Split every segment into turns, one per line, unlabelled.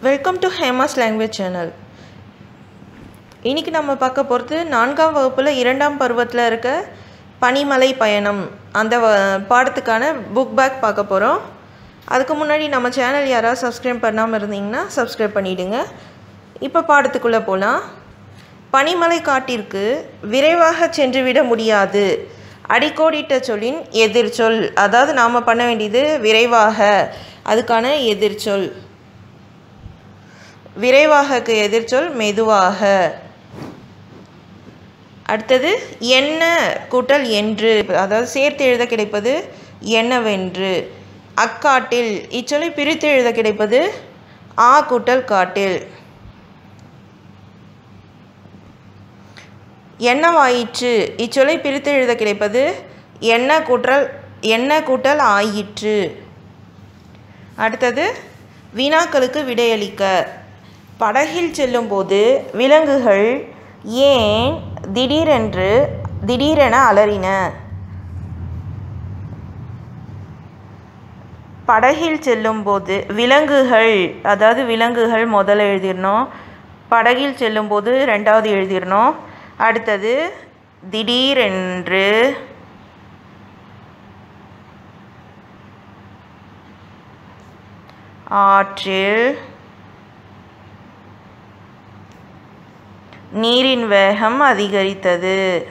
Welcome to Hema's language channel இன்றைக்கி நம்ம பார்க்க போகிறது நான்காம் வகுப்பில் இரண்டாம் பருவத்தில் இருக்க பனிமலை பயணம். அந்த வ- பாடத்துக்கான புக் பேக் பார்க்க போகிறோம் அதுக்கு முன்னாடி நம்ம சேனல் யாராவது சப்ஸ்கிரைப் பண்ணாமல் இருந்தீங்கன்னா சப்ஸ்கிரைப் பண்ணிவிடுங்க இப்போ பாடத்துக்குள்ளே போகலாம் பனிமலை காட்டிற்கு விரைவாக சென்றுவிட முடியாது. அடிக்கோடிட்ட சொல்லின் எதிர்ச்சொல் அதாவது நாம் பண்ண வேண்டியது விரைவாக. அதுக்கான எதிர்ச்சொல் விரைவாகக்கு எதிர்ச்சொல் மெதுவாக. அடுத்தது என்ன கூட்டல் என்று? அதாவது சேர்த்து எழுத கிடைப்பது என்னவென்று? அக்காட்டில் இச்சொல்லை பிரித்து எழுத கிடைப்பது ஆ கூட்டல் காட்டில். என்னவாயிற்று? இச்சொலை பிரித்து எழுத கிடைப்பது என்ன கூட்டல் என்ன கூட்டல் ஆயிற்று? அடுத்தது வினாக்களுக்கு விடையளிக்க. படகில் செல்லும்போது விலங்குகள் ஏன் திடீரென்று திடீரென அலறின? படகில் செல்லும்போது விலங்குகள் அதாவது விலங்குகள் முதல்ல எழுதிடணும். படகில் செல்லும்போது ரெண்டாவது எழுதிடணும். அடுத்தது திடீரென்று ஆற்றில் நீரின் வேகம் அதிகரித்தது.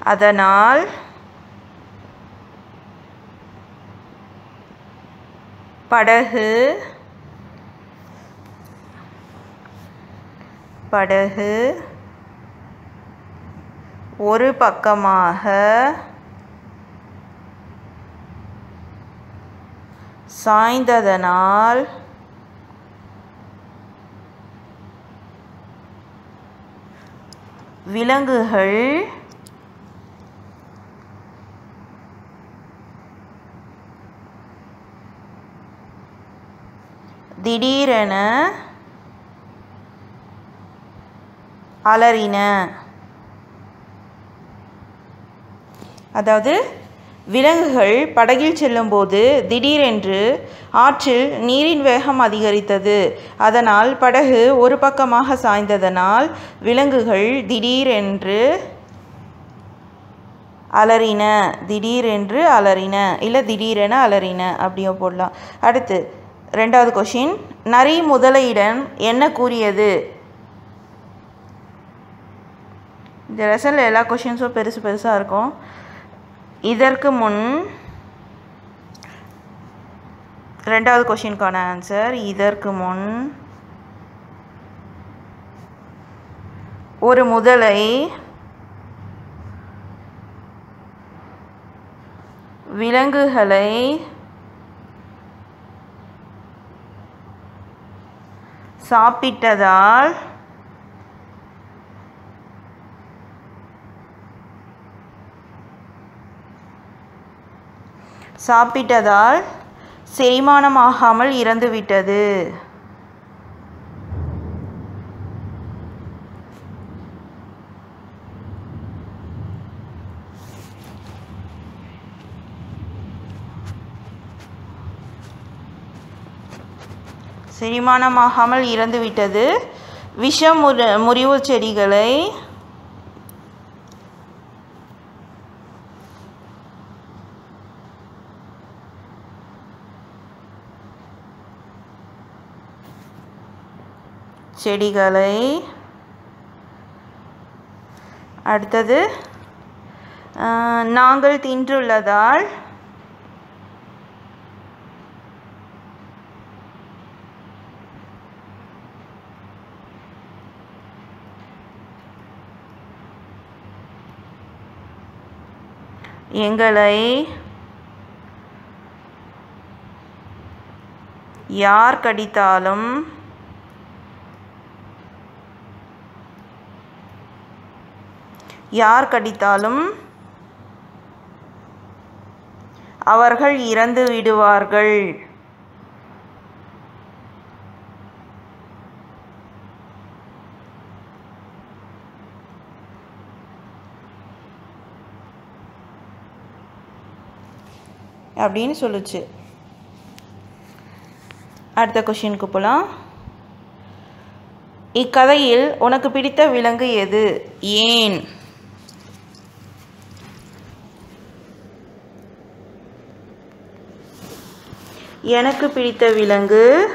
அதனால் படகு படகு ஒரு பக்கமாக சாய்ந்ததனால் விலங்குகள் திடீரென அலறின. அதாவது விலங்குகள் படகில் செல்லும்போது திடீரென்று ஆற்றில் நீரின் வேகம் அதிகரித்தது. அதனால் படகு ஒரு பக்கமாக சாய்ந்ததனால் விலங்குகள் திடீரென்று அலறின. திடீரென்று அலறின. இல்லை திடீரென அலறின அப்படியும் போடலாம். அடுத்து ரெண்டாவது கொஷின் நரி முதலையிடம் என்ன கூறியது? இந்த லெசனில் எல்லா கொஷின்ஸும் பெருசு பெருசாக இருக்கும். இதற்கு முன் ரெண்டாவது கொஷினுக்கான ஆன்சர் இதற்கு முன் ஒரு முதலை விலங்குகளை சாப்பிட்டதால் சாப்பிட்டதால் செரிமானமாகாமல் இறந்துவிட்டது. செரிமானமாகாமல் இறந்துவிட்டது. விஷ முற முறிவு செடிகளை செடிகளை. அடுத்தது நாங்கள் தின்றுள்ளதால் எங்களை யார் கடித்தாலும் யார் கடித்தாலும் அவர்கள் இறந்து விடுவார்கள். அப்படின்னு சொல்லுச்சு. அடுத்த கொஷினுக்கு போகலாம் இக்கதையில் உனக்கு பிடித்த விலங்கு எது? ஏன்? எனக்கு பிடித்த விலங்கு?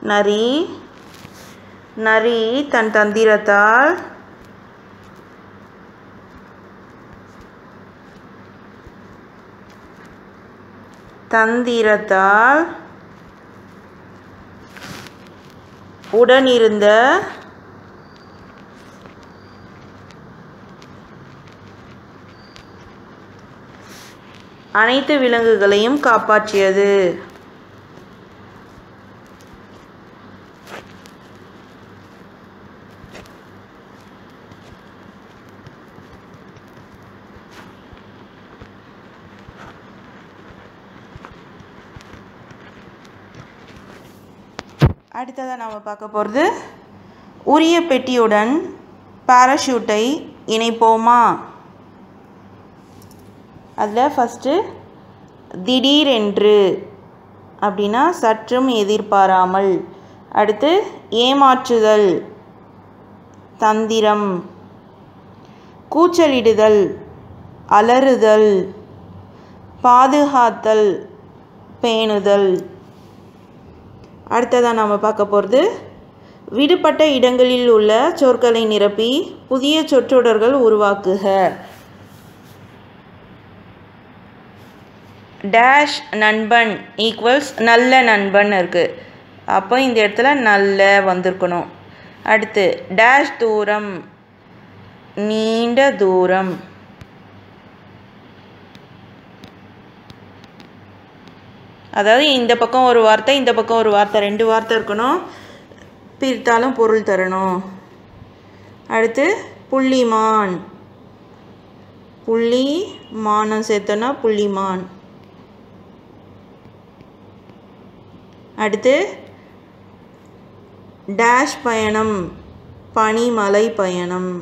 நரி. நரி தன் தந்திரத்தால். தந்திரத்தால். உடனிருந்த அனைத்து விலங்குகளையும் காப்பாற்றியது. அடுத்ததாக நாம் பார்க்க போகிறது உரிய பெட்டியுடன் பாராஷூட்டை இணைப்போமா? அதில் ஃபஸ்ட்டு திடீரென்று அப்படின்னா சற்றும் எதிர்பாராமல். அடுத்து ஏமாற்றுதல் தந்திரம் கூச்சலிடுதல் அலறுதல் பாதுகாத்தல் பேணுதல். அடுத்ததாக நாம் பார்க்க போகிறது விடுபட்ட இடங்களில் உள்ள சொற்களை நிரப்பி புதிய சொற்றொடர்கள் உருவாக்குக. டேஷ் நண்பன் ஈக்குவல்ஸ் நல்ல நண்பன் இருக்குது அப்போ இந்த இடத்துல நல்ல வந்திருக்கணும். அடுத்து டேஷ் தூரம் நீண்ட தூரம். அதாவது இந்த பக்கம் ஒரு வார்த்தை இந்த பக்கம் ஒரு வார்த்தை ரெண்டு வார்த்தை இருக்கணும். பிரித்தாலும் பொருள் தரணும். அடுத்து புள்ளிமான். புள்ளி மானம் சேர்த்தோன்னா புள்ளிமான். அடுத்து டேஷ் பயணம் பனிமலை பயணம்.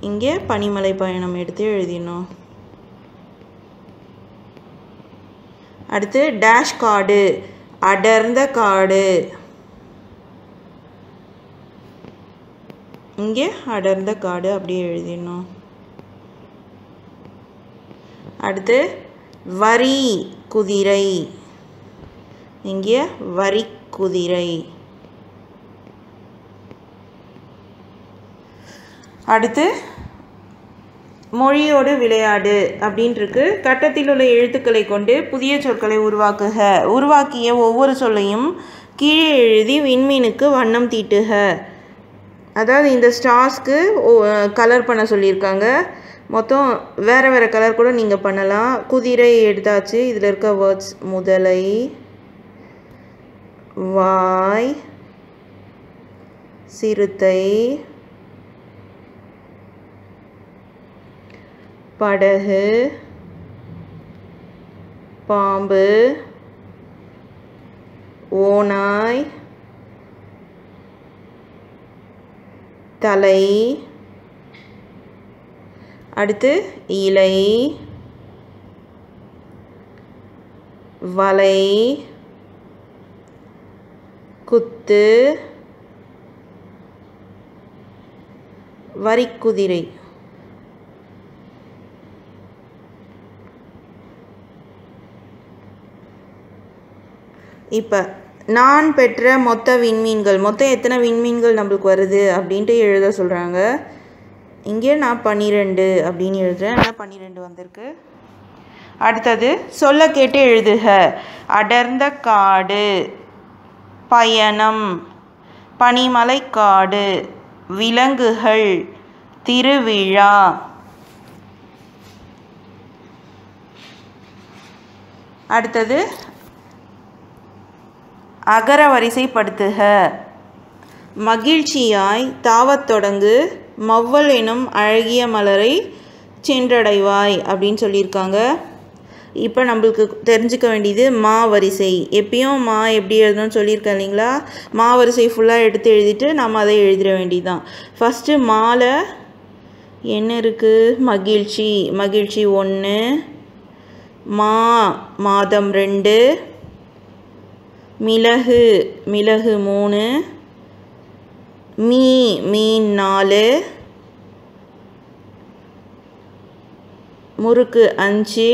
இங்கே பனிமலை பயணம் எடுத்து எழுதினோம் அடுத்து டேஷ் காடு அடர்ந்த காடு இங்கே அடர்ந்த காடு அப்படியே எழுதிடணும். அடுத்து வரி குதிரை. இங்கே வரி குதிரை. அடுத்து மொழியோடு விளையாடு அப்படின்ட்டுருக்கு கட்டத்தில் உள்ள எழுத்துக்களை கொண்டு புதிய சொற்களை உருவாக்குக. உருவாக்கிய ஒவ்வொரு சொல்லையும் கீழே எழுதி விண்மீனுக்கு வண்ணம் தீட்டுக. அதாவது இந்த ஸ்டார்ஸ்க்கு கலர் பண்ண சொல்லியிருக்காங்க. மொத்தம் வேறு வேறு கலர் கூட நீங்கள் பண்ணலாம். குதிரை எடுத்தாச்சு. இதில் இருக்க வேர்ட்ஸ் முதலை வாய் சிறுத்தை படகு பாம்பு ஓநாய் தலை அடுத்து இலை வலை குத்து வரிக்குதிரை. இப்போ நான் பெற்ற மொத்த விண்மீன்கள் மொத்தம் எத்தனை விண்மீன்கள் நம்மளுக்கு வருது அப்படின்ட்டு எழுத சொல்கிறாங்க இங்கே நான் பன்னிரெண்டு அப்படின்னு எழுதுறேன். நான் பன்னிரெண்டு வந்திருக்கு? அடுத்தது சொல்ல கேட்டு எழுதுக. அடர்ந்த காடு பயணம் பனிமலை காடு விலங்குகள் திருவிழா. அடுத்தது அகர வரிசைப்படுத்துக. மகிழ்ச்சியாய் தாவத் தொடங்கு. மவ்வல் எனும் அழகிய மலரை சென்றடைவாய் அப்படின்னு சொல்லியிருக்காங்க. இப்போ நம்மளுக்கு தெரிஞ்சுக்க வேண்டியது மா வரிசை. எப்பயும் மா எப்படி எழுதணும்னு சொல்லியிருக்கேன் இல்லைங்களா? மா வரிசை ஃபுல்லாக எடுத்து எழுதிட்டு நம்ம அதை எழுதிட வேண்டியதுதான். ஃபஸ்ட்டு மாலை என்ன இருக்குது மகிழ்ச்சி. மகிழ்ச்சி ஒன்று மா மாதம் ரெண்டு. மிளகு மிளகு மூணு மீ மீன் நாலு முறுக்கு அஞ்சு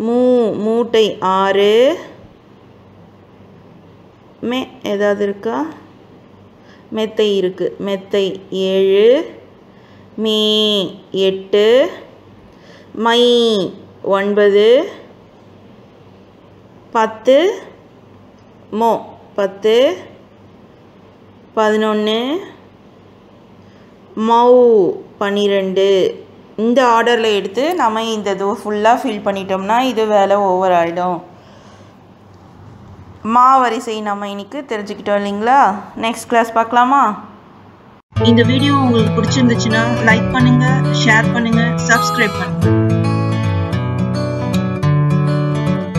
மூ மூட்டை ஆறு மே ஏதாவது இருக்கா? மெத்தை இருக்குது மெத்தை ஏழு மே எட்டு மை ஒன்பது பத்து மோ பத்து பதினொன்று மவு பன்னிரெண்டு இந்த ஆர்டரில் எடுத்து நம்ம இந்த இது ஃபுல்லாக ஃபில் பண்ணிட்டோம்னா இது வேலை ஓவர் ஆகிடும் மா வரிசை நம்ம இன்னைக்கு தெரிஞ்சுக்கிட்டோம் இல்லைங்களா? நெக்ஸ்ட் கிளாஸ் பார்க்கலாமா? இந்த வீடியோ உங்களுக்கு பிடிச்சிருந்துச்சுன்னா லைக் பண்ணுங்கள் ஷேர் பண்ணுங்கள் சப்ஸ்கிரைப் பண்ணுங்கள்